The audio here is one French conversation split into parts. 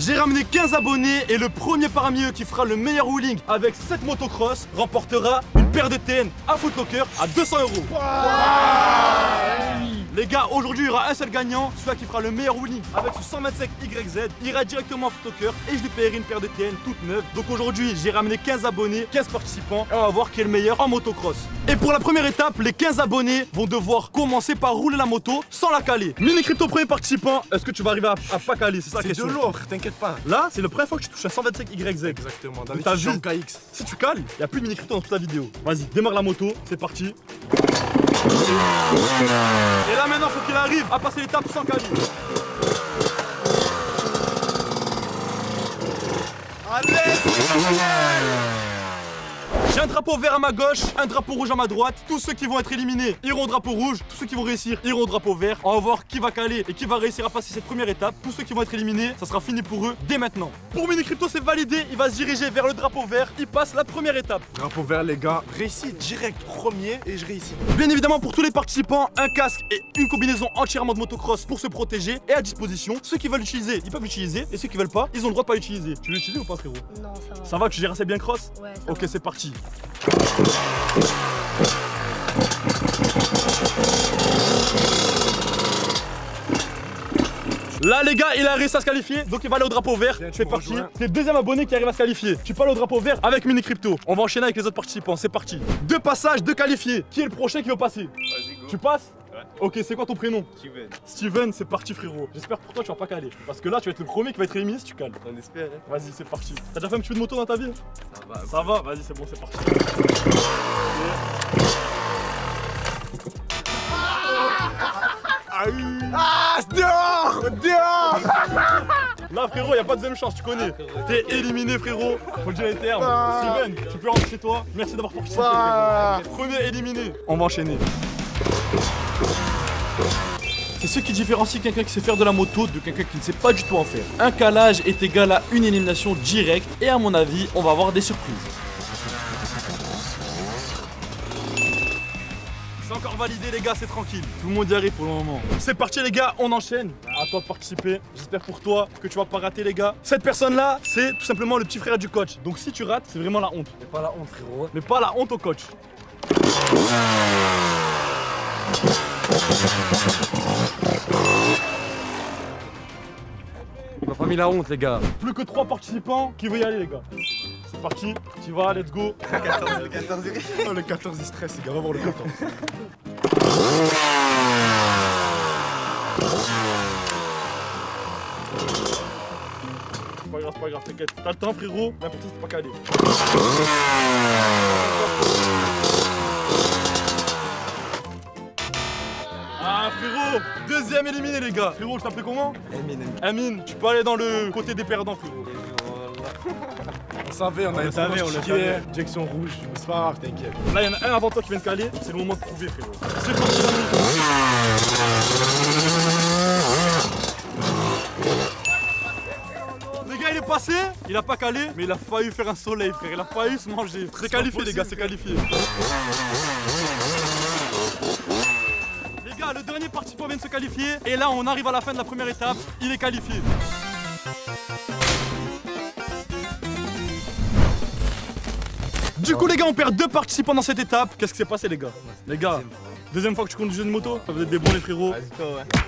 J'ai ramené 15 abonnés et le premier parmi eux qui fera le meilleur wheeling avec cette motocross remportera une paire de TN à Footlocker à 200 euros. Les gars, aujourd'hui il y aura un seul gagnant, celui qui fera le meilleur wheeling avec ce 125 YZ, ira directement à Footlocker et je lui paierai une paire de TN toute neuve. Donc aujourd'hui j'ai ramené 15 abonnés, 15 participants et on va voir qui est le meilleur en motocross. Et pour la première étape, les 15 abonnés vont devoir commencer par rouler la moto sans la caler. Mini crypto premier participant, est-ce que tu vas arriver à, à pas caler? C'est ça la C'est de question. l'or, t'inquiète pas. Là, c'est la première fois que tu touches à 125 YZ. Exactement, Donc t'as vu KX. Si tu cales, il a plus de mini crypto dans toute la vidéo. Vas-y, démarre la moto, c'est parti. Et là maintenant, faut qu'il arrive à passer l'étape sans caler. J'ai un drapeau vert à ma gauche, un drapeau rouge à ma droite. Tous ceux qui vont être éliminés iront au drapeau rouge. Tous ceux qui vont réussir iront au drapeau vert. On va voir qui va caler et qui va réussir à passer cette première étape. Tous ceux qui vont être éliminés, ça sera fini pour eux dès maintenant. Pour Mini Crypto, c'est validé. Il va se diriger vers le drapeau vert. Il passe la première étape. Drapeau vert, les gars. Réussi direct, premier, et je réussis. Bien évidemment, pour tous les participants, un casque et une combinaison entièrement de motocross pour se protéger est à disposition. Ceux qui veulent l'utiliser, ils peuvent l'utiliser. Et ceux qui veulent pas, ils ont le droit de pas l'utiliser. Tu veux l'utiliser ou pas, frérot? Non, ça va. Ça va, tu gères assez bien cross? Ouais, ça Ok, c'est parti. Là les gars, il a réussi à se qualifier, donc il va aller au drapeau vert. C'est parti. C'est le deuxième abonné qui arrive à se qualifier. Tu peux aller au drapeau vert avec Mini Crypto. On va enchaîner avec les autres participants. C'est parti. Deux passages, deux qualifiés. Qui est le prochain qui veut passer Vas-y, go. Tu passes Ok, c'est quoi ton prénom Steven. Steven, c'est parti frérot. J'espère pour toi tu vas pas caler. Parce que là tu vas être le premier qui va être éliminé si tu cales. On espère. hein. Vas-y, c'est parti. T'as déjà fait un petit peu de moto dans ta vie Ça va. Ça va Vas-y, c'est bon, c'est parti. Ah, dehors Dehors Là frérot, y a pas de deuxième chance, tu connais. T'es éliminé frérot. Faut le dire les termes. Ah. Steven, tu peux rentrer chez toi. Merci d'avoir participé. Ah. Premier éliminé. On va enchaîner. C'est ce qui différencie quelqu'un qui sait faire de la moto de quelqu'un qui ne sait pas du tout en faire. Un calage est égal à une élimination directe et à mon avis, on va avoir des surprises. C'est encore validé les gars, c'est tranquille. Tout le monde y arrive pour le moment. C'est parti les gars, on enchaîne. À toi de participer. J'espère pour toi que tu vas pas rater les gars. Cette personne là, c'est tout simplement le petit frère du coach. Donc si tu rates, c'est vraiment la honte. Mais pas la honte, frérot. Mais pas la honte au coach. Il m'a pas mis la honte, les gars. Plus que trois participants qui veulent y aller les gars. C'est parti, tu vas, let's go. Le 14, le 14 Oh, le 14, il stresse, les gars. Va voir le 14. C'est pas grave, c'est pas grave, t'inquiète. T'as le temps frérot, l'important c'est pas caler. Ah frérot, deuxième éliminé les gars. Frérot, je t'appelais comment Eminem. Amine, tu peux aller dans le côté des perdants frérot. On savait, on avait savait, on le savait. Direction rouge, c'est pas grave, t'inquiète. Là, il y en a un avant toi qui vient de caler, c'est le moment de prouver frérot. C'est parti Amine. Le gars il est passé, il a pas calé, mais il a failli faire un soleil frère, il a failli se manger. C'est qualifié les gars, c'est qualifié. Vient de se qualifier et là on arrive à la fin de la première étape, il est qualifié. Du coup les gars on perd deux participants dans cette étape. Qu'est-ce qui s'est passé les gars? Les gars, deuxième fois que tu conduis une moto, ça vous êtes des bons les frérots.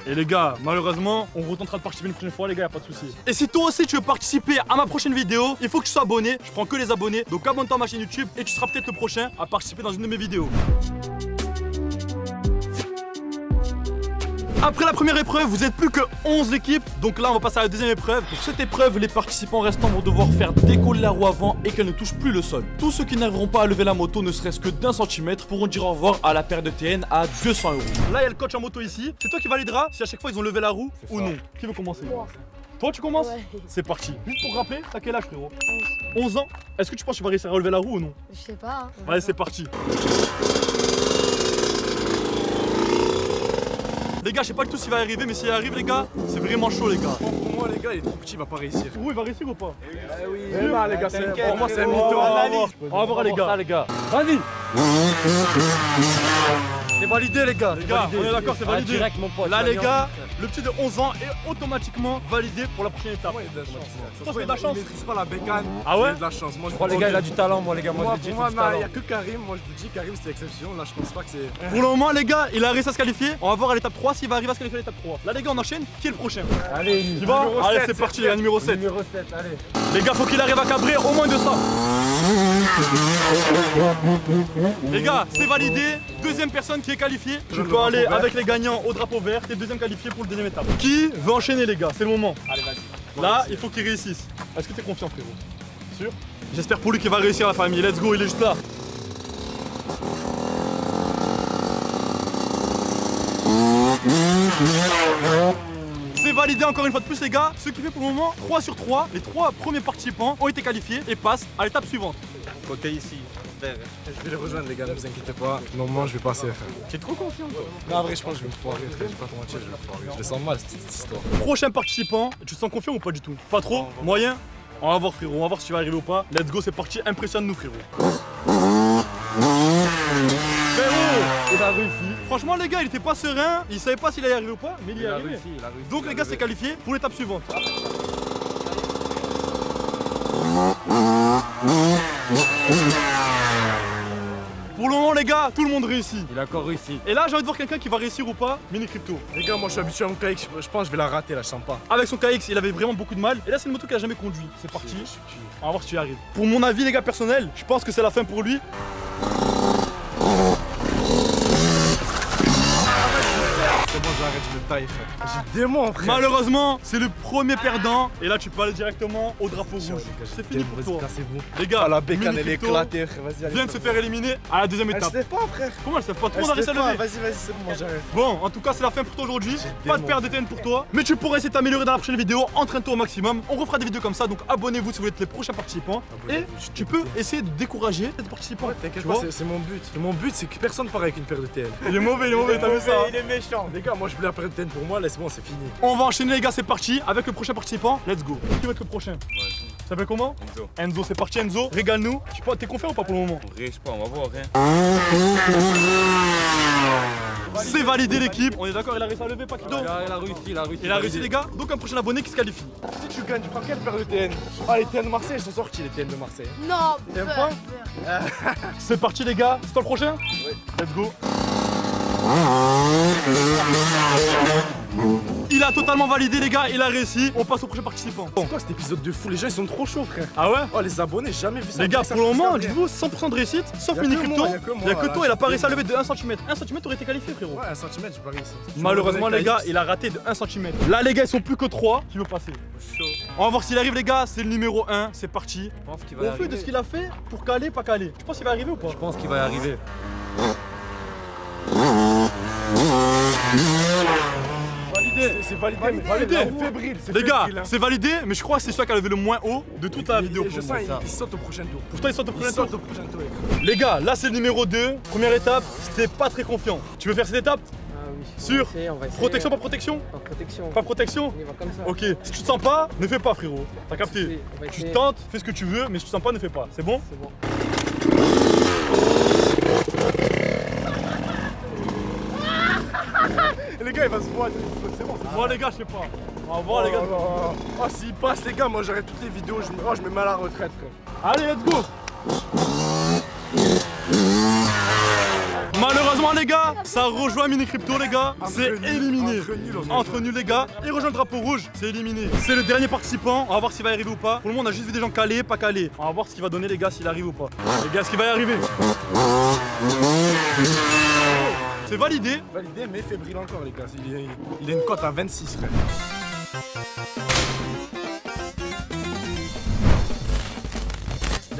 Et les gars, malheureusement, on retentera de participer une prochaine fois, les gars, y a pas de souci. Et si toi aussi tu veux participer à ma prochaine vidéo, il faut que tu sois abonné. Je prends que les abonnés. Donc abonne-toi à ma chaîne YouTube et tu seras peut-être le prochain à participer dans une de mes vidéos. Après la première épreuve, vous êtes plus que 11 équipes. Donc là, on va passer à la deuxième épreuve. Pour cette épreuve, les participants restants vont devoir faire décoller la roue avant et qu'elle ne touche plus le sol. Tous ceux qui n'arriveront pas à lever la moto ne serait-ce que d'un centimètre pourront dire au revoir à la paire de TN à 200 euros. Là, il y a le coach en moto ici. C'est toi qui valideras si à chaque fois ils ont levé la roue ou ça. non. Qui veut commencer Moi. Toi, tu commences Ouais. C'est parti. Juste pour rappeler, t'as quel âge, frérot 11 ans. Est-ce que tu penses que tu vas réussir à relever la roue ou non Je sais pas. hein. Allez, c'est parti. Les gars, je sais pas du tout s'il va y arriver, mais s'il arrive, les gars, c'est vraiment chaud, les gars. Pour moi, les gars, il est trop petit, il va pas réussir. Oui, il va réussir ou pas? Eh là, les gars, c'est T'inquiète, pour moi, c'est un mytho. on va voir, les gars. les gars. Vas-y. C'est validé, les gars. Les gars, on est d'accord, c'est validé. mon pote. Là, les gars, le petit de 11 ans est automatiquement validé pour la prochaine étape. Moi, il a de la chance. Je pense qu'il a de la chance. Il maîtrise pas la bécane. Ah ouais Il a de la chance. Moi, je Moi, les gars, il a du talent, moi, les gars. Moi, Moi, je dis, il moi, il n'y a que Karim. Moi, je vous dis, Karim, c'était exception. Là, je pense pas que c'est. Pour le moment, les gars, il a réussi à se qualifier. On va voir à l'étape 3 s'il va arriver à se qualifier à l'étape 3. Là, les gars, on enchaîne. Qui est le prochain? Allez, vas Numéro Allez, c'est c'est parti, la numéro 7. Numéro 7, allez. Les gars, faut qu'il arrive à cabrer au moins de ça. Les gars, c'est validé. Deuxième personne qui est qualifiée. Je peux aller avec les gagnants au drapeau vert. T'es deuxième qualifié pour le deuxième étape. Qui veut enchaîner, les gars? C'est le moment. Allez, vas-y. Là, il faut qu'il réussisse. Est-ce que t'es confiant, frérot? Sûr J'espère pour lui qu'il va réussir la famille. Let's go, il est juste là. C'est validé encore une fois de plus les gars, ce qui fait pour le moment 3 sur 3, les 3 premiers participants ont été qualifiés et passent à l'étape suivante. Côté ici, Je vais les rejoindre, les gars, ne vous inquiétez pas. Normalement, je vais passer. frère. Tu es trop confiant, toi. Non, en vrai, je pense que je vais me foirer. frère. Je vais pas te mentir, je vais me foirer. Je le sens mal, cette, cette histoire. Prochain participant, tu te sens confiant ou pas du tout? Pas trop? Moyen? On va voir frérot, on va voir si tu vas arriver ou pas. Let's go, c'est parti, impressionne-nous frérot. Frérot Il a réussi. Franchement les gars, il était pas serein, il savait pas s'il allait arriver ou pas, mais il y est arrivé. réussi, il a réussi. Donc il les gars, c'est qualifié pour l'étape suivante. Pour le moment les gars, tout le monde réussit. Il a encore réussi. Et là j'ai envie de voir quelqu'un qui va réussir ou pas, mini crypto. Les gars, moi, je suis habitué à mon KX. Je pense que je vais la rater, là, je sens pas. Avec son KX, il avait vraiment beaucoup de mal. Et là c'est une moto qu'il a jamais conduit. C'est parti. On va voir si tu y arrives. Pour mon avis les gars personnel, je pense que c'est la fin pour lui. Taille, frère. J'ai des mots, frère. Malheureusement, c'est le premier perdant. Et là tu peux aller directement au drapeau rouge. C'est fini pour toi. Cassez-vous. Les gars, Ah, la bécane, elle est éclatée, frère. Vas-y, allez. vient de se faire éliminer à la deuxième Elle se étape. lève pas, frère. Comment elle se fait pas? Réussi à lever. Vas-y, vas-y, c'est bon, moi, j'arrête. Bon, en tout cas, c'est la fin pour toi aujourd'hui. Pas de perte DTN pour toi. Mais tu pourras essayer de t'améliorer dans la prochaine vidéo. Entraîne-toi au maximum. On refera des vidéos comme ça. Donc abonnez-vous si vous voulez être les prochains participants. Et tu peux essayer de décourager les participants. T'inquiète pas, c'est- c'est mon but. Mon but, c'est que personne part avec une paire de TN. Il est mauvais, il est mauvais, t'as vu ça hein? Il est méchant. Les gars, moi, je voulais la paire de Pour moi, laisse-moi, c'est fini. On va enchaîner les gars, c'est parti avec le prochain participant. Let's go. Qui va être le prochain Ça s'appelle comment Enzo. Enzo, c'est parti Enzo. Régale-nous. Tu T'es confiant ou pas pour le moment je sais pas, on va voir, hein. C'est validé l'équipe. On est d'accord, il a réussi à lever Paquito Il a, il a réussi, il a réussi. Il a réussi les gars. Donc un prochain abonné qui se qualifie. Si tu gagnes, tu prends quelle paire de TN Ah, les TN de Marseille, ils sont sortis, les TN de Marseille. Non. C'est parti les gars. C'est toi le prochain Oui. Let's go. Il a totalement validé les gars, il a réussi. On passe au prochain participant. Bon. C'est quoi cet épisode de fou? Les gens, ils sont trop chauds, frère. Ah ouais? Oh, les abonnés, jamais vu ça. Les gars, pour le moment, dites-vous 100% de réussite, sauf mini crypto. Il y a que toi, il a pas je réussi à lever de 1 cm. 1 cm aurait été qualifié, frérot. Ouais, un centimètre, j'ai pas réussi. Malheureusement, les gars, il a raté de 1 cm. Là, les gars, ils sont plus que 3 qui veut passer? On va voir s'il arrive, les gars. C'est le numéro 1, c'est parti. Je pense qu'il va Au arriver. de ce qu'il a fait, pour caler, pas caler. Tu penses qu'il va arriver ou pas? Je pense qu'il va y arriver. Validé. C'est validé. Validé. Validé. C'est fébrile. Les gars, hein. c'est validé, mais je crois que c'est celui qui a levé le moins haut de toute la vidéo. Je sens, il il saute au prochain tour. Pour toi, il saute au Il prochain tour. saute au prochain tour. Les gars, là, c'est le numéro 2. Première étape, c'était pas très confiant. Tu veux faire cette étape Ah oui. Essayer, essayer. Protection, pas protection Pas protection. Pas protection On y va comme ça. Ok, si tu te sens pas, ne fais pas, frérot. T'as capté Tu tentes, fais ce que tu veux, mais si tu te sens pas, ne fais pas. C'est bon C'est bon. Les gars, il va se voir. C'est bon, c'est bon. Les gars, je sais pas. On va voir, les gars. Oh, là là. Oh, s'il passe, les gars, moi j'arrête toutes les vidéos. Je me, oh, je me mets à la retraite, frère. Allez, let's go Malheureusement les gars, ça rejoint Mini Crypto les gars, c'est éliminé. entre nuls, Entre les gars, il rejoint le drapeau rouge, c'est éliminé. C'est le dernier participant, on va voir s'il va y arriver ou pas. Pour le moment on a juste vu des gens calés, pas calés. On va voir ce qu'il va donner les gars s'il arrive ou pas. Les gars, est-ce qu'il va y arriver? C'est validé. Validé, mais fébrile encore, les gars. Il, a une cote à 26, frère.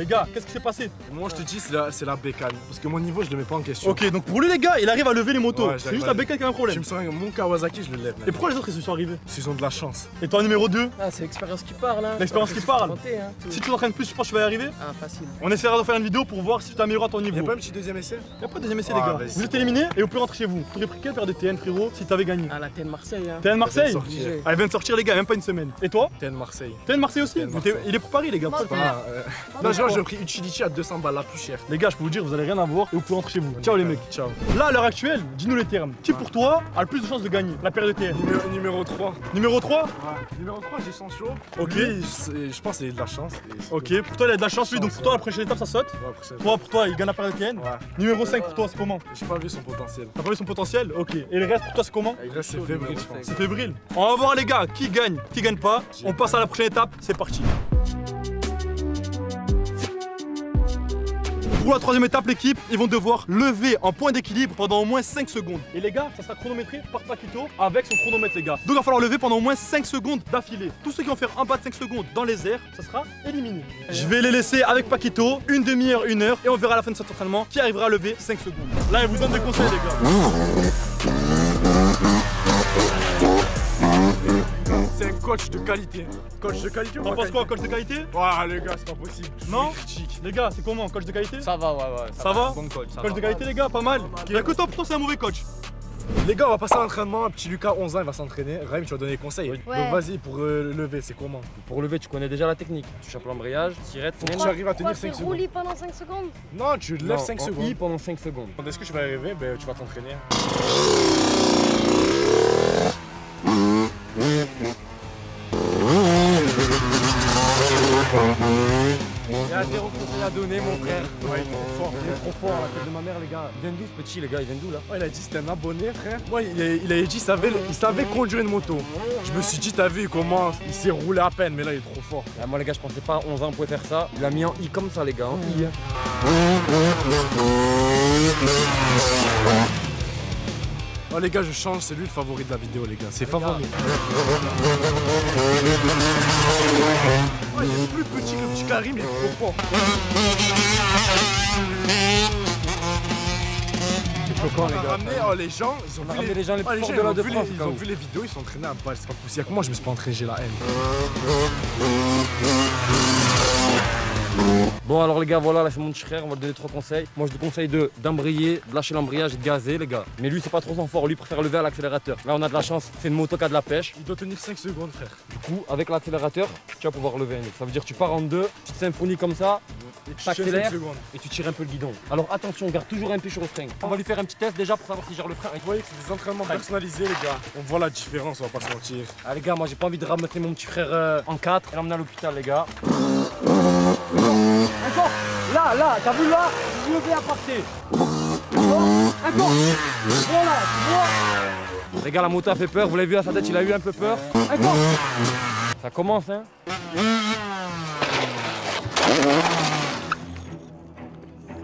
Les gars, qu'est-ce qui s'est passé? Moi, je te dis, c'est la, c'est la bécane. Parce que mon niveau, je le mets pas en question. Ok, donc pour lui les gars, il arrive à lever les motos. Ouais, c'est juste la bécane qui a un Je problème. me sens mon Kawasaki, je le lève. Et pourquoi les autres ils se sont arrivés? Ils ont de la chance. Et toi numéro 2 Ah, c'est l'expérience qui parle. Hein. L'expérience qui parle. Tenter, hein. Si tu t'entraînes plus, je pense que tu vas y arriver. Ah, facile. On essaiera de faire une vidéo pour voir si tu t'améliores à ton niveau. a pas un petit deuxième essai? Y'a pas de deuxième essai Ah, les gars. vas-y. Vous êtes éliminés et vous pouvez rentrer chez vous. T'aurais pris quelle paire de TN frérot si t'avais gagné Ah, la TN Marseille. Hein. TN Marseille. Ah, Elle vient de sortir les gars, même pas une semaine. Et toi? TN Marseille. TN Marseille aussi. Il est pour Paris les gars. Moi, le j'ai pris Utility à 200 balles, la plus chère. Les gars, je peux vous dire, vous allez rien avoir et vous pouvez rentrer chez vous. Ciao les mecs. Ciao. Là, à l'heure actuelle, dis-nous les termes. Qui pour toi a le plus de chances de gagner la paire de TN Numéro, numéro 3. Numéro 3 Numéro 3, j'ai chance chaud. Ok. Lui, je pense qu'il a de la chance. Ok, pour toi, il a de la chance, lui. Donc pour toi, la prochaine étape, ça saute. Ouais, Toi, pour toi, il gagne la paire de TN. Ouais. Numéro 5 pour toi, c'est comment J'ai pas vu son potentiel. T'as pas vu son potentiel Ok. Et le reste pour toi, c'est comment Il reste c'est fébrile, je pense. C'est fébrile. On va voir les gars, qui gagne, qui gagne pas. On passe à la prochaine étape, c'est parti. Pour la troisième étape, l'équipe, ils vont devoir lever en point d'équilibre pendant au moins 5 secondes. Et les gars, ça sera chronométré par Paquito avec son chronomètre, les gars. Donc il va falloir lever pendant au moins 5 secondes d'affilée. Tous ceux qui vont faire en bas de 5 secondes dans les airs, ça sera éliminé. Je vais les laisser avec Paquito, une demi-heure, une heure, et on verra à la fin de cet entraînement qui arrivera à lever 5 secondes. Là, il vous donne des conseils, les gars. C'est un coach de qualité. Coach de qualité ou T'en pas penses quoi, coach de qualité Ouais, les gars, c'est pas possible. Non. Les gars, c'est comment Coach de qualité Ça va, ouais, ouais. Ça va Bon coach, ça Coach va. de qualité, les gars, pas mal. Écoute, toi, pourtant, c'est un mauvais coach. Les gars, on va passer à l'entraînement. Un petit Lucas, 11 ans, il va s'entraîner. Raim, tu vas donner des conseils. Ouais. Donc vas-y, pour euh, lever, c'est comment? Pour lever, tu connais déjà la technique. Tu chapes l'embrayage, tirette, Faut que tu arrives à tenir Pourquoi 5 c'est secondes. pendant 5 secondes? Non, tu lèves Non, 5 en secondes. Pendant 5 secondes. Est-ce que tu vas arriver? Ben, tu vas t'entraîner. Il a donner, mon frère. Ouais, il est trop fort. Il est trop fort, la tête de ma mère, les gars. Il vient d'où ce petit, les gars? Il vient d'où là? Ouais, il a dit c'était un abonné, frère. Moi, il, a- il avait dit qu'il savait, il savait conduire une moto. Je me suis dit, t'as vu, il commence, il s'est roulé à peine, mais là, il est trop fort. Ah, Moi, les gars, je pensais pas à 11 ans on pouvait faire ça. Il a mis en I comme ça, les gars. I. Oh, les gars, je change, c'est lui le favori de la vidéo, les gars. C'est favori. Oh, il est plus petit que le petit Karim, il est trop fort. Choquant, les gars. ramené, oh, les gens, ils ont On vu les gens les Oh, plus forts gens, de ils la ont de vu France, les- Ils Kao. ont vu les vidéos, ils sont entraînés à balle, c'est pas possible. Comment je me suis pas entraîné, j'ai la haine. Bon, alors, les gars, voilà, là, c'est mon petit frère. On va lui donner trois conseils. Moi, je lui conseille de d'embrayer, de lâcher l'embrayage et de gazer, les gars. Mais lui, c'est pas trop son fort. Lui, préfère lever à l'accélérateur. Là, on a de la chance. C'est une moto qui a de la pêche. Il doit tenir 5 secondes, frère. Du coup, avec l'accélérateur, tu vas pouvoir lever un. Ça veut dire tu pars en deux, tu te symphonies comme ça, Et tu et tu tires un peu le guidon. Alors attention, garde toujours un pied sur le frein. On va lui faire un petit test déjà pour savoir s'il gère le frein. Vous voyez que c'est des entraînements personnalisés, les gars. On voit la différence, on va pas se mentir. Ah les gars, moi j'ai pas envie de ramener mon petit frère euh, en 4 et l'emmener à l'hôpital les gars. Encore Là, là, t'as vu là Je levé à partir. Encore Voilà, tu vois Les gars, la moto a fait peur, vous l'avez vu à sa tête, il a eu un peu peur. Encore Ça commence hein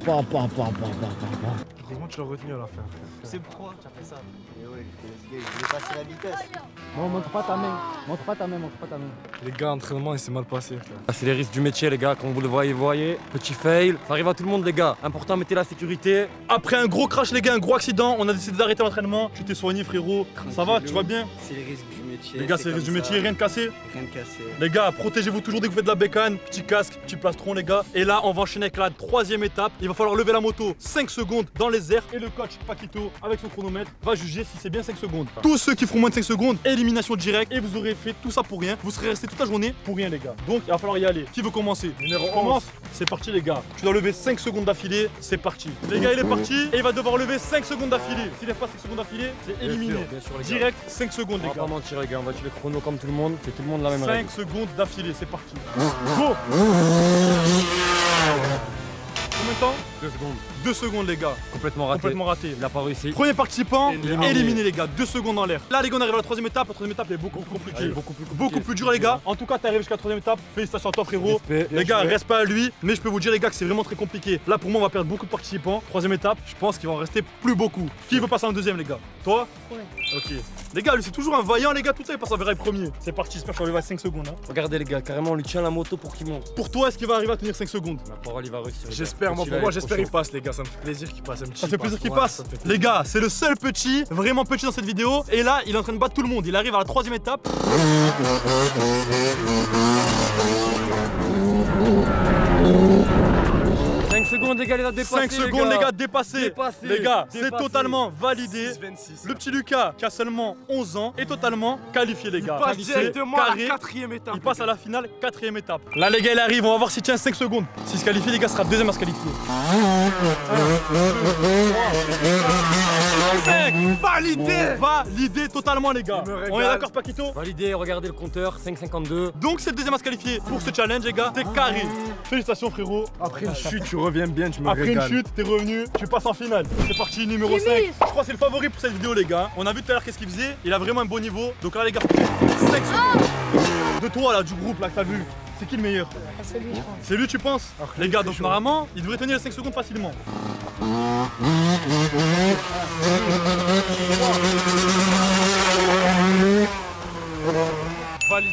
pam, pam, pam, pam, pam, pam. Heureusement, tu l'as retenu à la fin. C'est pourquoi tu as fait ça Mais ouais, ce gars, il voulait passer la vitesse. Non, montre pas ta main. Montre pas ta main, montre pas ta main. Les gars, entraînement, il s'est mal passé. Ah, C'est les risques du métier, les gars, comme vous le voyez, voyez. Petit fail, ça arrive à tout le monde, les gars. Important, mettez la sécurité. Après un gros crash, les gars, un gros accident, on a décidé d'arrêter l'entraînement. Tu t'es soigné, frérot. Ça va, tu vas bien C'est les risques du métier. Les gars, c'est le comme métier, rien de cassé. Rien de cassé. Les gars, protégez-vous toujours dès que vous faites de la bécane. Petit casque, petit plastron, les gars. Et là, on va enchaîner avec la troisième étape. Il va falloir lever la moto 5 secondes dans les airs. Et le coach Paquito, avec son chronomètre, va juger si c'est bien 5 secondes. Tous ceux qui feront moins de 5 secondes, élimination directe. Et vous aurez fait tout ça pour rien. Vous serez resté toute la journée pour rien, les gars. Donc, il va falloir y aller. Qui veut commencer? Numéro On commence C'est parti, les gars. Tu dois lever 5 secondes d'affilée. C'est parti. Les gars, il est parti. Et il va devoir lever 5 secondes d'affilée. S'il lève pas 5 secondes d'affilée, c'est éliminé. sûr, bien sûr, les gars. Direct, 5 secondes, On les va gars. Les gars, on va tuer le chrono comme tout le monde. C'est tout le monde la même 5 règle. secondes d'affilée, c'est parti. Go Combien de temps 2 secondes. 2 secondes les gars, Complètement raté. complètement raté. Il a pas réussi. Premier participant, Éliminé. éliminé les gars, 2 secondes en l'air. Là les gars on arrive à la troisième étape, la troisième étape est beaucoup plus compliquée. Beaucoup plus compliqué. Beaucoup plus dur les gars. En tout cas t'es arrivé jusqu'à la troisième étape, félicitations à toi frérot. Respect. Les gars, reste pas à lui, mais je peux vous dire les gars que c'est vraiment très compliqué. Là pour moi on va perdre beaucoup de participants. Troisième étape, je pense qu'il va en rester plus beaucoup. Qui veut passer en deuxième les gars? Toi? Ouais. Ok. Les gars, lui c'est toujours un vaillant les gars, tout ça il passe en verraille premier. C'est parti, j'espère que je vais à 5 secondes. hein. Regardez, les gars, carrément, on lui tient la moto pour qu'il monte. Pour toi, est-ce qu'il va arriver à tenir 5 secondes? Ma parole, il va réussir. J'espère, moi, pour moi, j'espère qu'il passe, les gars. Ça me fait plaisir qu'il passe un petit. Ça fait plaisir qu'il Ouais, passe. Les gars, c'est le seul petit, vraiment petit dans cette vidéo. Et là, il est en train de battre tout le monde. Il arrive à la troisième étape. 5 secondes, les les gars, il a dépassé. 5 secondes, les gars, dépassés. Dépassé, Les gars, c'est totalement validé. 26. Le petit Lucas, qui a seulement 11 ans, est totalement qualifié, les Il gars. passe Qualifié, directement à la quatrième étape. Il passe à la finale, quatrième étape. Là, les gars, il arrive. On va voir s'il tient 5 secondes. S'il se qualifie, les gars, sera deuxième à se qualifier. 5 Validé Validé totalement, les gars. Il On est d'accord, Paquito Validé, regardez le compteur, 5,52. Donc, c'est le deuxième à se qualifier pour ce challenge, les gars. T'es carré. Félicitations, frérot. Après une chute, tu reviens bien, tu me Après une chute, t'es revenu, tu passes en finale. C'est parti, numéro 5. Je crois que c'est le favori pour cette vidéo, les gars. On a vu tout à l'heure qu'est-ce qu'il faisait. Il a vraiment un bon niveau. Donc là, les gars, 5 secondes. De toi, là, du groupe, là, que t'as vu. C'est qui le meilleur? C'est lui, je pense. C'est lui, tu penses? Les gars, donc normalement, il devrait tenir les 5 secondes facilement.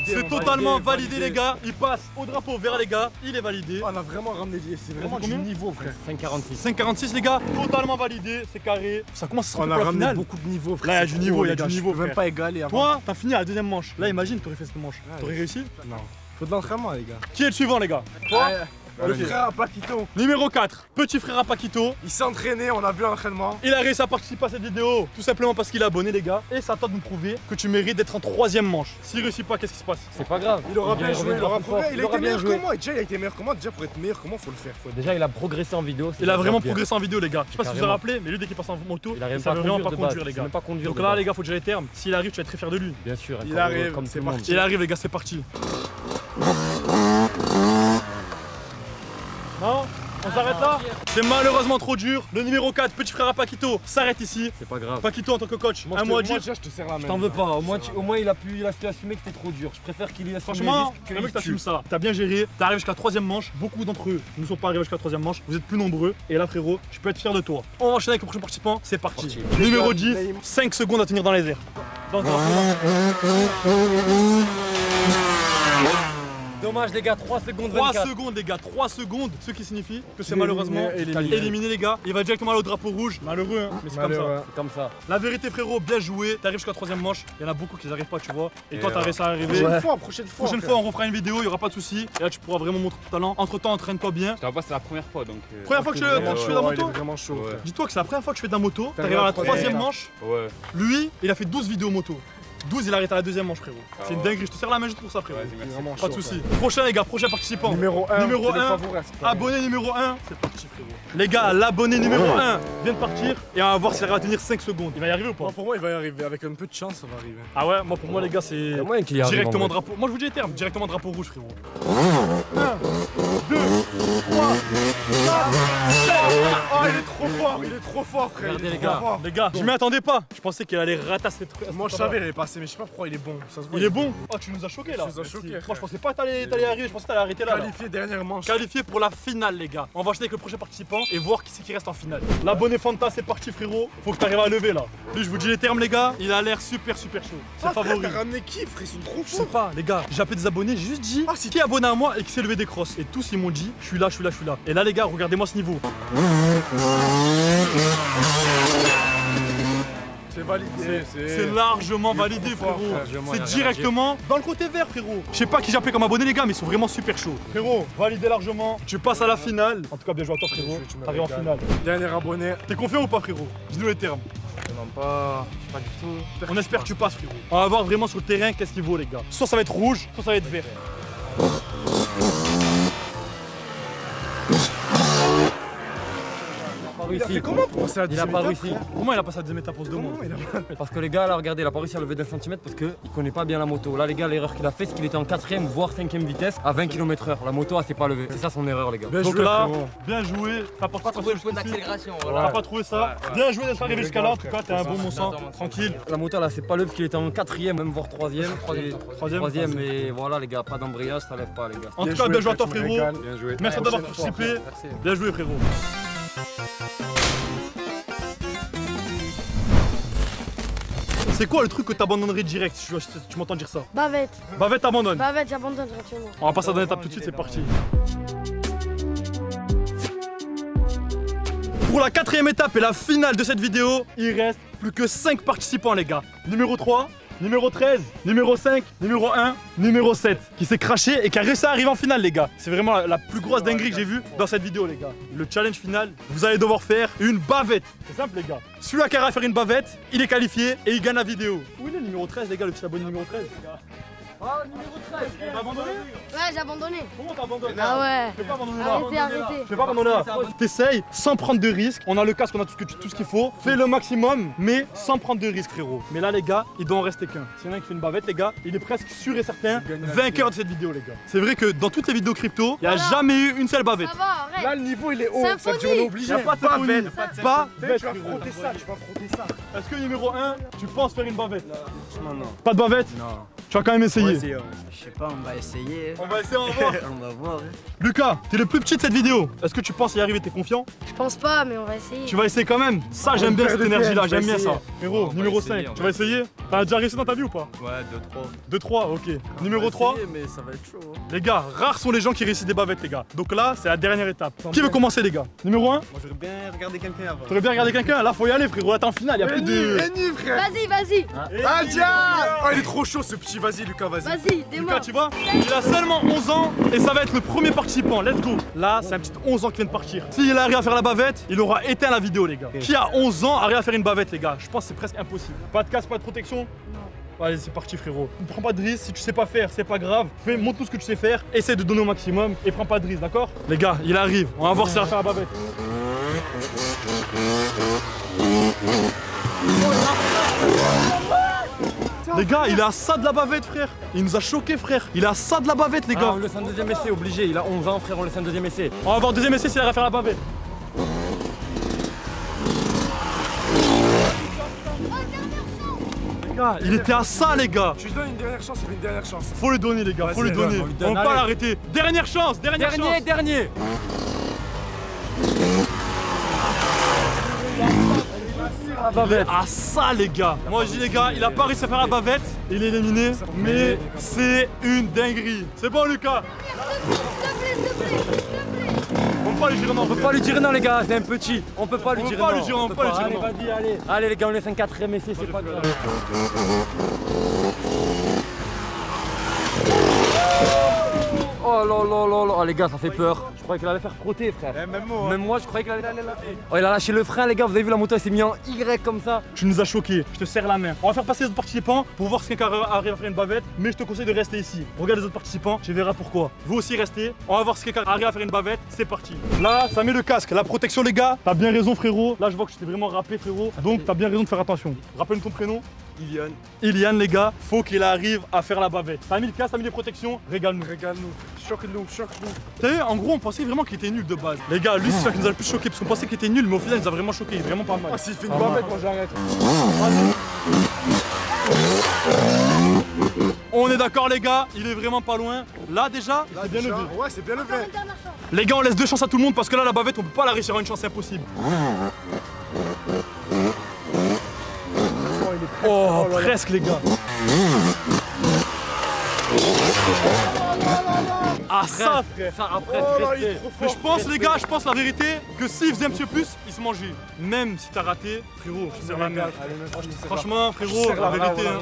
C'est totalement validé, les gars. Il passe au drapeau vert, les gars. Il est validé. On a vraiment ramené, c'est vraiment du niveau, frère. 5,46. 5,46, les gars. Totalement validé. C'est carré. Ça commence à se On a ramené finale. beaucoup de niveau, frère. Là, il y a du niveau, il y a du je niveau, peux même pas égaler avant. Toi, t'as fini à la deuxième manche. Là, imagine, t'aurais fait cette manche. T'aurais réussi Non. Faut de l'entraînement, les gars. Qui est le suivant, les gars? Toi Le frère à Paquito, Numéro 4, petit frère à Paquito. il s'est entraîné, on a vu l'entraînement. Il a réussi à participer à cette vidéo tout simplement parce qu'il est abonné, les gars. Et ça tente de nous prouver que tu mérites d'être en troisième manche. S'il réussit pas, qu'est-ce qui se passe? C'est pas grave. Il aura bien joué, il aura progressé. Il a aura été meilleur joué. que moi. Déjà, il a été meilleur que moi. Déjà, pour être meilleur que moi, faut le faire. Faut- Déjà, il a progressé en vidéo. Il a vraiment bien. progressé en vidéo, les gars. Je sais pas si vous avez rappelé, mais lui, dès qu'il passe en moto, Il arrive il savait vraiment pas conduire, les il gars. sait même pas conduire. Donc là, les gars, faut déjà les termes. S'il arrive, tu vas être très fier de lui. Bien sûr. Il arrive, c'est parti. Il arrive, les gars, c'est parti. Non On s'arrête là C'est malheureusement trop dur. Le numéro 4, petit frère à Paquito, s'arrête ici. C'est pas grave. Paquito en tant que coach, Moi, un je te- mot à moi, dire. déjà, je te serre la main. Je t'en veux pas. Au moins, tu- au moins, il a pu, il a su assumer que c'était trop dur. Je préfère qu'il y assume Franchement, le mec t'assumes tue. ça. T'as bien géré, t'es arrivé jusqu'à la troisième manche. Beaucoup d'entre eux ne sont pas arrivés jusqu'à la troisième manche. Vous êtes plus nombreux. Et là, frérot, je peux être fier de toi. On va enchaîner avec le prochain participant. C'est parti. Parti. Numéro 10, 5 secondes à tenir dans les airs. Dans Dommage, les gars. 3 secondes 3 24. secondes, les gars, 3 secondes. Ce qui signifie que c'est malheureusement éliminé, les gars. Il va directement aller au drapeau rouge. Malheureux, hein, mais c'est comme ça. Comme ça. La vérité, frérot, bien joué. T'arrives jusqu'à la troisième manche. Il y en a beaucoup qui n'arrivent pas, tu vois. Et, toi, t'as réussi à arriver. Prochaine fois, prochaine fois. Prochaine fois, on refera une vidéo, il y aura pas de souci. Et là, tu pourras vraiment montrer ton talent. Entre temps, entraîne-toi bien. Je pas, c'est la première fois donc. euh, Première fois que je, fais de la moto. Dis-toi que c'est la première fois que je fais de la moto. T'arrives à la troisième manche. Ouais. Lui, il a fait 12 vidéos moto. 12, il arrête à la deuxième manche, frérot. Ah C'est une dinguerie. Je te serre la main juste pour ça, frérot. Merci. Pas de chaud, souci. Prochain, les gars, prochain participant. Numéro 1. Numéro un, Abonné numéro 1, c'est parti, frérot. Les gars, l'abonné numéro 1 vient de partir. Et on va voir s'il va tenir 5 secondes. Il va y arriver ou pas Pour moi, il va y arriver. Avec un peu de chance, ça va arriver. Ah ouais, moi pour moi, les gars, c'est. Arrive. Directement drapeau. Moi je vous dis les termes, directement drapeau rouge frérot. 1, 2, 3, 4, 5. Oh, il est trop fort. Il est trop fort, frère. Regardez, les gars. fort. Les gars, je m'y attendais pas. Je pensais qu'il allait ratasser cette truc. Moi, je savais, il allait passer, mais je sais pas pourquoi il est bon. Ça se voit, Il est bon Oh, tu nous as choqué là. Tu nous as choqués, Moi je pensais pas que t'allais t'allais arriver, je pensais que t'allais arrêter là. là. Qualifié dernière manche. Qualifié pour la finale, les gars. On va enchaîner avec le prochain participant et voir qui c'est qui reste en finale. L'abonné Fanta, c'est parti, frérot. Faut que t'arrives à lever là. Lui, je vous dis les termes, les gars. Il a l'air super, super chaud. C'est Ah, favori. T'as ramené qui, frère? Ils sont trop Je sais forts. pas, les gars, j'ai appelé des abonnés, j'ai juste dit Ah, si- qui est abonné à moi et qui sait lever des crosses. Et tous ils m'ont dit, je suis là, je suis là, je suis là. Et là, les gars, regardez-moi ce niveau. C'est validé. C'est largement validé, frérot. C'est directement dans le côté vert, frérot. Je sais pas qui j'ai appelé comme abonné, les gars, mais ils sont vraiment super chauds. Frérot, validé largement. Tu passes à la finale. En tout cas, bien joué à toi, frérot. T'arrives en finale. Dernier abonné. T'es confiant ou pas, frérot? Dis-nous les termes. Non, pas. Pas du tout. On espère que tu passes, frérot. On va voir vraiment sur le terrain qu'est-ce qu'il vaut, les gars. Soit ça va être rouge, soit ça va être vert. Réussi. comment pour passer à Il a pas réussi. Comment il a passé à deuxième étape On se demande. Comment il a Parce que les gars, là, regardez, il a pas réussi à lever d'un centimètre parce qu'il connaît pas bien la moto. Là, les gars, l'erreur qu'il a fait, c'est qu'il était en 4ème, voire 5ème vitesse à 20 km/h. La moto, elle s'est pas levée. C'est ça son erreur, les gars. Bien Donc joué, là, bien joué. T'as pas trouvé le point d'accélération, T'as pas trouvé ça Bien joué d'être arrivé jusqu'à là. En tout cas, t'es un bon bon sang. Tranquille. La moto, là, c'est pas levé parce qu'il était en 4ème, même voire 3ème. Troisième. 3ème, mais voilà, les gars, pas d'embrayage, ça lève pas, les gars. En tout cas, bien joué à toi, frérot. régales. Bien joué. Merci d'avoir participé. Bien joué, frérot. C'est quoi le truc que t'abandonnerais direct si tu, tu m'entends dire ça Bavette. Bavette t'abandonne. Bavette, j'abandonne directement. On va passer à la étape tout de suite, c'est parti. Pour la quatrième étape et la finale de cette vidéo, il reste plus que 5 participants les gars. Numéro 3, numéro 13, numéro 5, numéro 1, numéro 7, qui s'est craché et qui a réussi à arriver en finale, les gars. C'est vraiment la, plus grosse dinguerie que j'ai vue dans cette vidéo, les gars. Le challenge final, vous allez devoir faire une bavette. C'est simple, les gars. Celui-là qui arrive à faire une bavette, il est qualifié et il gagne la vidéo. Où est le numéro 13, les gars, le petit abonné numéro 13 Ah, numéro 13 T'as abandonné Ouais, j'ai abandonné. Comment t'abandonnes Ah ouais. Je vais pas abandonner là. Arrêtez, arrêtez. Je fais pas abandonner là. T'essayes sans prendre de risques. On a le casque, on a tout ce tout qu'il faut. Fais le maximum, mais sans prendre de risques, frérot. Mais là, les gars, il doit en rester qu'un. S'il y en a un qui fait une bavette, les gars, il est presque sûr et certain vainqueur de cette vidéo, les gars. C'est vrai que dans toutes les vidéos crypto, il n'y a Voilà. jamais eu une seule bavette. Ça va, arrête. Là, le niveau il est haut. Symphonie. Ça veut dire on est obligé. Pas de Pas symphonie. bête. Pas Tu vas frotter ça, tu vas frotter ça. Est-ce que numéro 1, tu penses faire une bavette? Pas de bavette? Non. Tu vas quand même essayer. essayer, hein. Je sais pas, on va essayer. On va essayer, on va voir. on va voir. hein. Lucas, t'es le plus petit de cette vidéo. Est-ce que tu penses y arriver T'es confiant? Je pense pas, mais on va essayer. Tu vas essayer quand même Ça, j'aime bien cette énergie-là, j'aime bien ça. va numéro essayer, 5, on tu va vas essayer? T'as déjà réussi dans ta vie ou pas? Ouais, 2-3. 2-3, ok. Numéro 3, Mais ça va être chaud. hein. les gars, rares sont les gens qui réussissent des bavettes, les gars. Donc là, c'est la dernière étape. Qui veut commencer, les gars? Numéro 1, Moi, j'aurais bien regardé quelqu'un avant. t'aurais bien regardé quelqu'un? Là, faut y aller, frérot. Là, t'es en finale, y a plus de. Vas-y, vas-y. Ah, tiens Oh, il est trop chaud ce petit. Vas-y, Lucas, vas-y. Vas-y, démarre. Lucas, tu vois Il a seulement 11 ans et ça va être le premier participant. Let's go. Là, c'est un petit 11 ans qui vient de partir. S'il arrive à faire la bavette, il aura éteint la vidéo, les gars. Qui a 11 ans arrive à faire une bavette, les gars? Je pense que c'est presque impossible. Pas de casse, pas de protection? Allez, c'est parti, frérot. Ne prends pas de risque. Si tu sais pas faire, c'est pas grave. Fais, montre tout ce que tu sais faire. Essaie de donner au maximum et prends pas de risque, d'accord? Les gars, il arrive. On va voir s'il va faire la bavette. Les gars, il est à ça de la bavette, frère. Il nous a choqué, frère. Il est à ça de la bavette, les Ah, gars. on le laisse un deuxième essai, obligé. Il a 11 ans, frère, on laisse un deuxième essai. On va avoir un deuxième essai s'il arrive à faire la bavette. Les gars, il était à ça, les gars. Tu lui donnes une dernière chance, il une dernière chance. Faut le donner, les gars. Faut le donner. on va pas l'arrêter. Dernière chance, dernière Dernier, chance. dernier La bavette. À ça, les gars. Moi, je dis, les gars, il a pas réussi à faire la bavette. Il est éliminé. Mais c'est une dinguerie. C'est bon, Lucas. On peut pas lui dire non. On peut pas lui dire non, les gars, c'est un petit. On peut pas lui On peut dire pas non. lui dire non, on peut pas lui dire Allez, non. vas-y, allez. Allez, les gars, on laisse un quatrième essai, c'est pas grave. Là là là là, oh, les gars, ça fait peur. Je croyais qu'il allait faire frotter, frère. Eh, même moi. Même moi, je croyais qu'il allait. Oh, il a lâché le frein, les gars. Vous avez vu la moto, elle s'est mise en Y comme ça. Tu nous as choqués, je te serre la main. On va faire passer les autres participants pour voir si quelqu'un arrive à faire une bavette, mais je te conseille de rester ici. Regarde les autres participants, tu verras pourquoi. Vous aussi restez, on va voir si quelqu'un arrive à faire une bavette, c'est parti. Là, ça met le casque, la protection les gars, t'as bien raison frérot. Là je vois que je t'ai vraiment rappelé frérot, donc t'as bien raison de faire attention. Rappelle-nous ton prénom. Ilion. Iliane les gars, faut qu'il arrive à faire la bavette. T'as mis le casque, t'as mis les protections, régale-nous. Régale-nous. Choque-nous, choque-nous. T'as vu, en gros on pensait vraiment qu'il était nul de base. Les gars, lui c'est celui qui nous a le plus choqué parce qu'on pensait qu'il était nul, mais au final il nous a vraiment choqué, il est vraiment pas mal. Ah, s'il fait une bavette, moi j'arrête. On est d'accord les gars, il est vraiment pas loin. Là déjà, c'est bien levé. Ouais, c'est bien levé. Les gars, on laisse deux chances à tout le monde parce que là, la bavette, on peut pas la réussir à une chance, c'est impossible. Oh, presque, les gars. Ah, ça, frère. Ça, après, Oh là, il est restez. trop Mais je pense, les gars, je pense la vérité que s'il faisait un petit peu plus, il se mangeait. Même si t'as raté, frérot, je te la main. Franchement, frérot, serre la vérité. hein.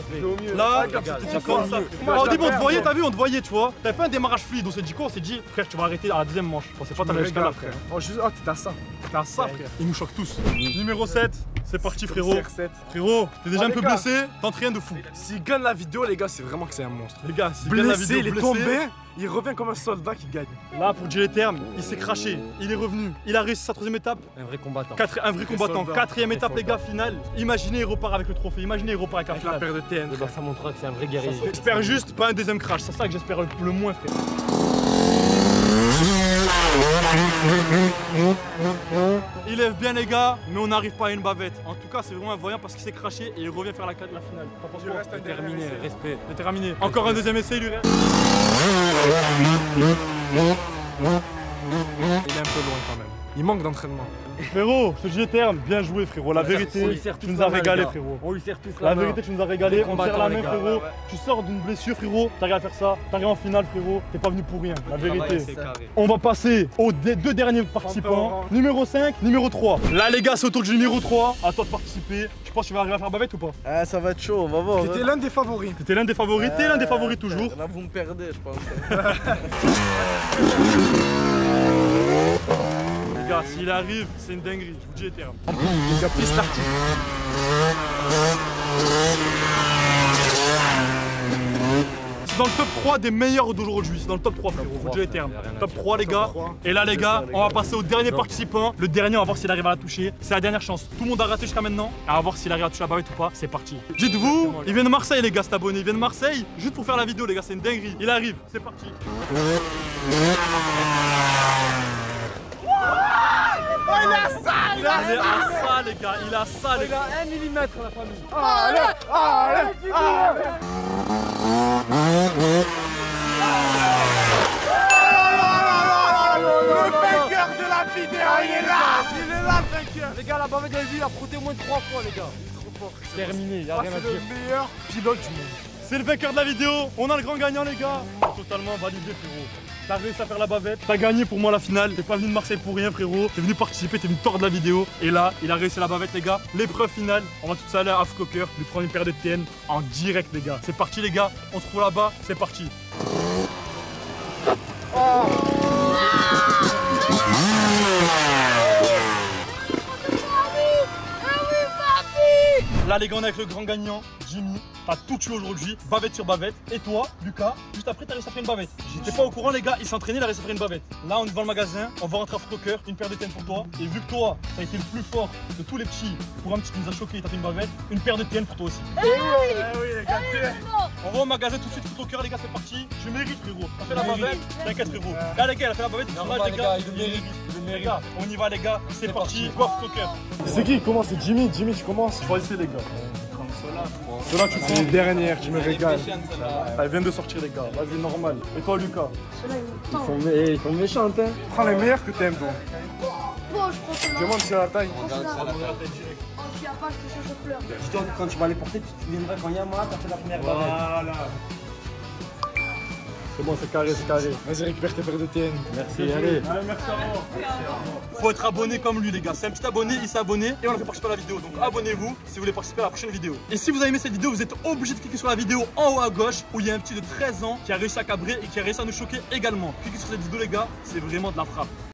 Là, Ah, t'es quoi, au ça. Au début, on te voyait, t'as vu, on te voyait, tu vois. T'avais pas un démarrage fluide, on s'est dit quoi On s'est dit, frère, tu vas arrêter à la deuxième manche. On sait pas t'arriver jusqu'à là, frère. Oh, oh, t'es à ça. T'as ça, frère. Il nous choque tous. Numéro 7, c'est parti, frérot. CR7. Frérot, t'es déjà Oh, un peu gars. blessé, tente rien de fou. S'il gagne la vidéo, les gars, c'est vraiment que c'est un monstre. Les gars, si gagne la Blessé, vidéo il est blessé, tombé, il revient comme un soldat qui gagne. Là, pour dire les termes, il s'est craché, il est revenu, il a réussi sa troisième étape, Un vrai combattant. Quatre- un vrai combattant, soldat. quatrième étape les gars, finale. Imaginez, il repart avec le trophée, imaginez, il repart avec la Avec la paire de TN. Eh ben, ça montrera que c'est un vrai guerrier. J'espère juste pas un deuxième crash, c'est ça que j'espère le, le moins frère. Il lève bien les gars, mais on n'arrive pas à une bavette. En tout cas, c'est vraiment un voyant parce qu'il s'est craché et il revient faire la, la finale. T'en penses quoi reste un Terminé, respect. C'est terminé. Encore un deuxième essai, lui. Il est un peu loin quand même. Il manque d'entraînement. Frérot, je te dis terme, bien joué frérot. La vérité, tu nous as les régalé frérot. On lui serre tous La vérité, tu nous as régalé. Les On serre la main, les frérot. Tu sors d'une blessure, frérot. T'arrives à faire ça. T'arrives en finale, frérot. T'es pas venu pour rien. La vérité. On va passer aux deux derniers participants. Numéro 5, numéro 3. Là, les gars, c'est au tour du numéro 3. À toi de participer. Tu penses que tu vas arriver à faire bavette ou pas? Ah, ça va être chaud, on va voir. T'étais hein. l'un des favoris. T'étais l'un des favoris. T'es l'un des favoris toujours. Là, vous me perdez, je pense. Gars, s'il arrive, c'est une dinguerie. Je vous dis les termes. Il a pris. C'est dans le top 3 des meilleurs d'aujourd'hui. C'est dans le top 3, frérot. Je vous dis les termes. y a rien à Top dire. 3, les gars. Et là, les gars, on va passer au dernier participant. Le dernier, on va voir s'il arrive à la toucher. C'est la dernière chance. Tout le monde a raté jusqu'à maintenant. On va voir s'il arrive à toucher la bavette ou pas. C'est parti. Dites-vous, il vient de Marseille, les gars, cet abonné. Il vient de Marseille juste pour faire la vidéo, les gars. C'est une dinguerie. Il arrive. C'est parti. Il a ça, il a ça, les gars. Il a ça, les Il gars. a 1 mm la famille. Les gars, la bavette, il a frotté au moins 3 fois, les gars. Terminé, il a Ah, rien à c'est dire. le meilleur pilote du monde. C'est le vainqueur de la vidéo, on a le grand gagnant les gars Totalement validé frérot T'as réussi à faire la bavette, t'as gagné pour moi la finale, t'es pas venu de Marseille pour rien frérot, t'es venu participer, t'es venu tordre la vidéo. Et là il a réussi la bavette les gars, l'épreuve finale, on va tout ça aller à Half-Cocker, lui prendre une paire de TN en direct les gars. C'est parti les gars, on se trouve là-bas, c'est parti. Là les gars on est avec le grand gagnant, Jimmy, t'as tout tué aujourd'hui, bavette sur bavette. Et toi, Lucas, juste après t'as réussi à faire une bavette. J'étais pas au courant les gars, il s'est entraîné, il a réussi à faire une bavette. Là on est devant le magasin, on va rentrer à Frocker, une paire de TN pour toi. Et vu que toi, t'as été le plus fort de tous les petits, pour un petit qui nous a choqué, t'as fait une bavette, une paire de TN pour toi aussi. Eh oui, les gars, On va au magasin tout de suite, Frocker les gars, c'est parti. Je mérite frérot, t'as fait la bavette, t'inquiète frérot. Là les gars, elle a fait la bavette, Normal, les les gars, mérite, Les mérite. gars, on y va les gars, c'est parti, go Frocker. C'est qui? Qui commence C'est Jimmy? Jimmy, tu commences? Choisissez les gars. Cela tu C'est les dernières, tu me régales. Elle vient de sortir les gars, vas-y normal. Et toi Lucas? Ils sont, ils sont méchants, hein. Prends les meilleurs que t'aimes, donc. Bon, je prends cela. Demande si la taille. Oh, s'il y a pas, je te cherche au pleur. Dis-toi que quand tu vas les porter, tu te souviendras quand Yamaha t'as fait la première. Voilà. C'est bon, c'est carré, c'est carré. Vas-y, récupère tes paires de TN. Merci, allez. merci à vous. Faut être abonné comme lui, les gars. C'est un petit abonné, il s'est abonné et on a fait participer à la vidéo. Donc abonnez-vous si vous voulez participer à la prochaine vidéo. Et si vous avez aimé cette vidéo, vous êtes obligé de cliquer sur la vidéo en haut à gauche où il y a un petit de 13 ans qui a réussi à cabrer et qui a réussi à nous choquer également. Cliquez sur cette vidéo, les gars, c'est vraiment de la frappe.